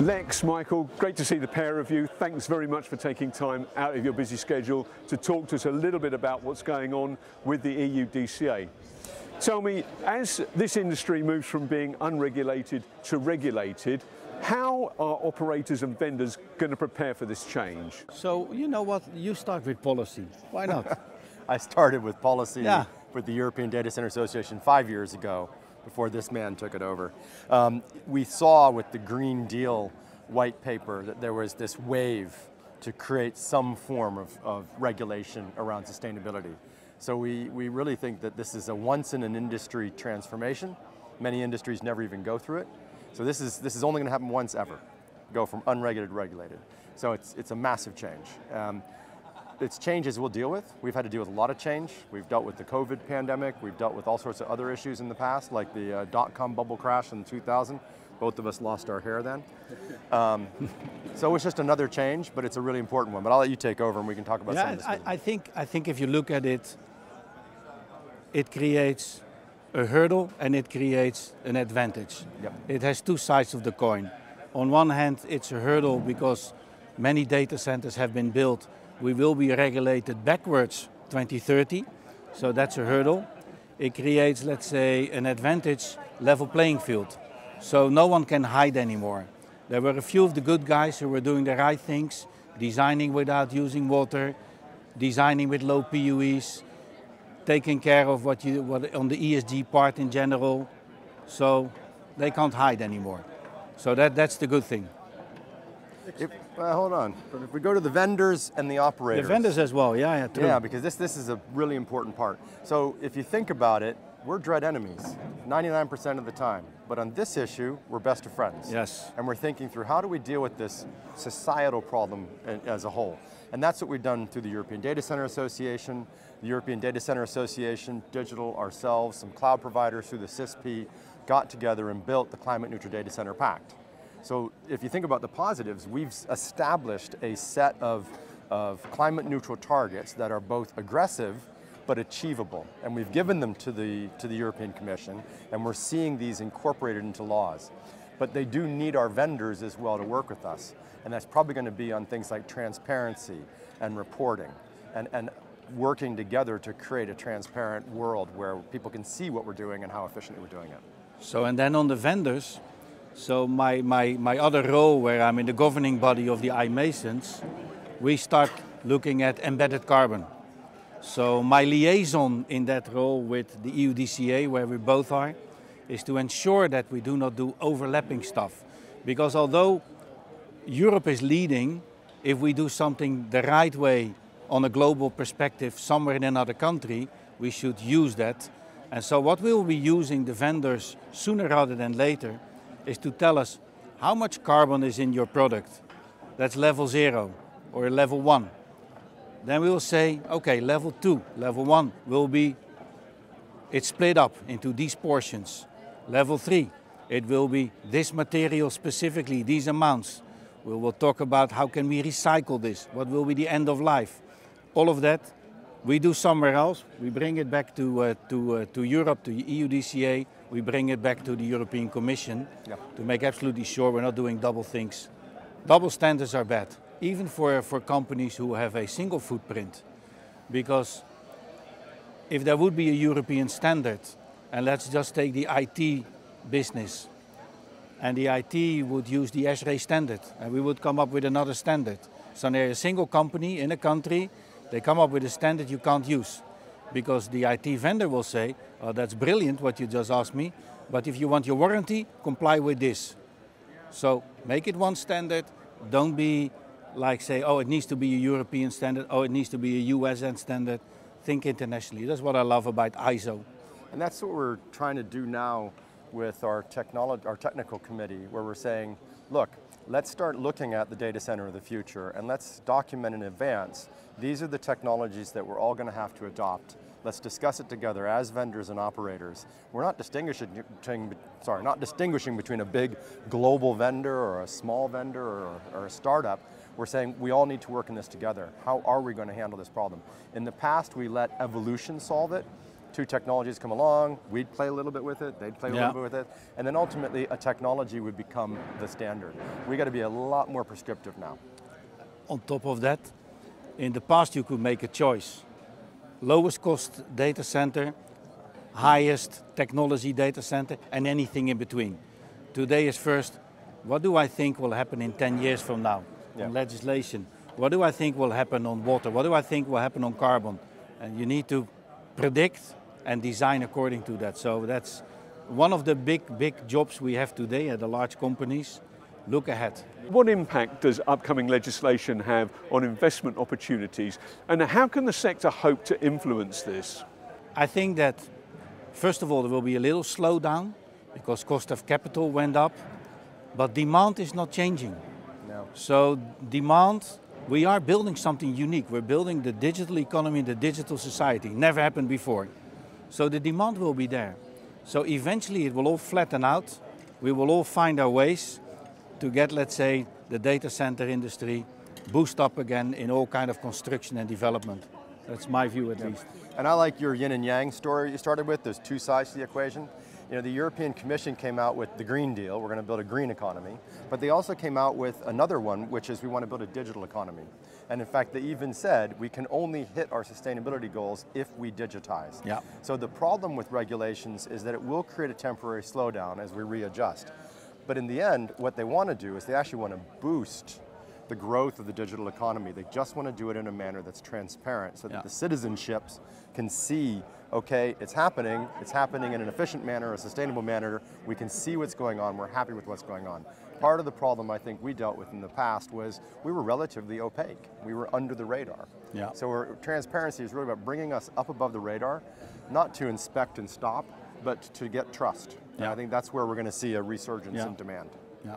Lex, Michael, great to see the pair of you. Thanks very much for taking time out of your busy schedule to talk to us a little bit about what's going on with the EU DCA. Tell me, as this industry moves from being unregulated to regulated, how are operators and vendors going to prepare for this change? So, you know what, you start with policy. Why not? I started with policy Yeah. with the European Data Center Association five years ago before this man took it over. Um, we saw with the Green Deal white paper that there was this wave to create some form of, of regulation around sustainability. So we, we really think that this is a once in an industry transformation. Many industries never even go through it. So this is, this is only going to happen once ever, go from unregulated to regulated. So it's, it's a massive change. Um, it's changes we'll deal with. We've had to deal with a lot of change. We've dealt with the COVID pandemic. We've dealt with all sorts of other issues in the past, like the uh, dot-com bubble crash in 2000. Both of us lost our hair then. Um, so it's just another change, but it's a really important one. But I'll let you take over and we can talk about some yeah, of this. I, I, think, I think if you look at it, it creates a hurdle and it creates an advantage. Yep. It has two sides of the coin. On one hand, it's a hurdle because many data centers have been built. We will be regulated backwards 2030, so that's a hurdle. It creates, let's say, an advantage level playing field. So no one can hide anymore. There were a few of the good guys who were doing the right things, designing without using water, designing with low PUEs, taking care of what you what on the ESG part in general. So they can't hide anymore. So that, that's the good thing. If, well, hold on. But if we go to the vendors and the operators. The vendors as well, yeah, yeah, true. Yeah, because this, this is a really important part. So if you think about it, we're dread enemies 99% of the time. But on this issue, we're best of friends. Yes. And we're thinking through how do we deal with this societal problem as a whole. And that's what we've done through the European Data Center Association, the European Data Center Association, Digital, ourselves, some cloud providers through the CISPE, got together and built the Climate Neutral Data Center Pact. So if you think about the positives, we've established a set of, of climate neutral targets that are both aggressive but achievable. And we've given them to the, to the European Commission, and we're seeing these incorporated into laws. But they do need our vendors as well to work with us. And that's probably going to be on things like transparency and reporting and, and working together to create a transparent world where people can see what we're doing and how efficiently we're doing it. So and then on the vendors, so my, my, my other role where I'm in the governing body of the iMasons, we start looking at embedded carbon. So my liaison in that role with the EUDCA, where we both are, is to ensure that we do not do overlapping stuff. Because although Europe is leading, if we do something the right way on a global perspective somewhere in another country, we should use that. And so what we'll be using the vendors sooner rather than later is to tell us how much carbon is in your product. That's level zero or level one. Then we will say, okay, level two, level one will be, it's split up into these portions. Level three, it will be this material specifically, these amounts. We will talk about how can we recycle this, what will be the end of life. All of that we do somewhere else. We bring it back to, uh, to, uh, to Europe, to EUDCA. We bring it back to the European Commission to make absolutely sure we're not doing double things. Double standards are bad, even for, for companies who have a single footprint. Because if there would be a European standard, and let's just take the IT business, and the IT would use the SRA standard, and we would come up with another standard. So there's a single company in a country, they come up with a standard you can't use. Because the IT vendor will say, oh, that's brilliant what you just asked me, but if you want your warranty, comply with this. So make it one standard, don't be like say, oh, it needs to be a European standard, oh, it needs to be a US standard. Think internationally. That's what I love about ISO. And that's what we're trying to do now with our, technology, our technical committee, where we're saying, look, let's start looking at the data center of the future and let's document in advance. These are the technologies that we're all going to have to adopt. Let's discuss it together as vendors and operators. We're not distinguishing, sorry, not distinguishing between a big global vendor or a small vendor or, or a startup. We're saying we all need to work in this together. How are we going to handle this problem? In the past, we let evolution solve it. Two technologies come along, we'd play a little bit with it, they'd play a Yeah. little bit with it, and then ultimately a technology would become the standard. We got to be a lot more prescriptive now. On top of that, in the past you could make a choice. Lowest cost data center, highest technology data center, and anything in between. Today is first, what do I think will happen in 10 years from now Yeah. on legislation? What do I think will happen on water? What do I think will happen on carbon? And you need to predict and design according to that. So that's one of the big, big jobs we have today at the large companies. Look ahead. What impact does upcoming legislation have on investment opportunities and how can the sector hope to influence this? I think that first of all there will be a little slowdown because cost of capital went up, but demand is not changing. So demand, we are building something unique. We're building the digital economy, the digital society. Never happened before. So the demand will be there. So eventually it will all flatten out. We will all find our ways to get, let's say, the data center industry boost up again in all kind of construction and development. That's my view at least. And I like your yin and yang story you started with. There's two sides to the equation. You know, the European Commission came out with the Green Deal. We're going to build a green economy. But they also came out with another one, which is we want to build a digital economy. And in fact, they even said we can only hit our sustainability goals if we digitize. Yeah. So the problem with regulations is that it will create a temporary slowdown as we readjust. But in the end, what they want to do is they actually want to boost the growth of the digital economy. They just want to do it in a manner that's transparent so that Yeah. the citizenships can see, okay, it's happening, it's happening in an efficient manner, a sustainable manner, we can see what's going on, we're happy with what's going on. Part of the problem I think we dealt with in the past was we were relatively opaque. We were under the radar. Yeah. So we're, transparency is really about bringing us up above the radar, not to inspect and stop, but to get trust. And Yeah. I think that's where we're going to see a resurgence Yeah. in demand. Yeah.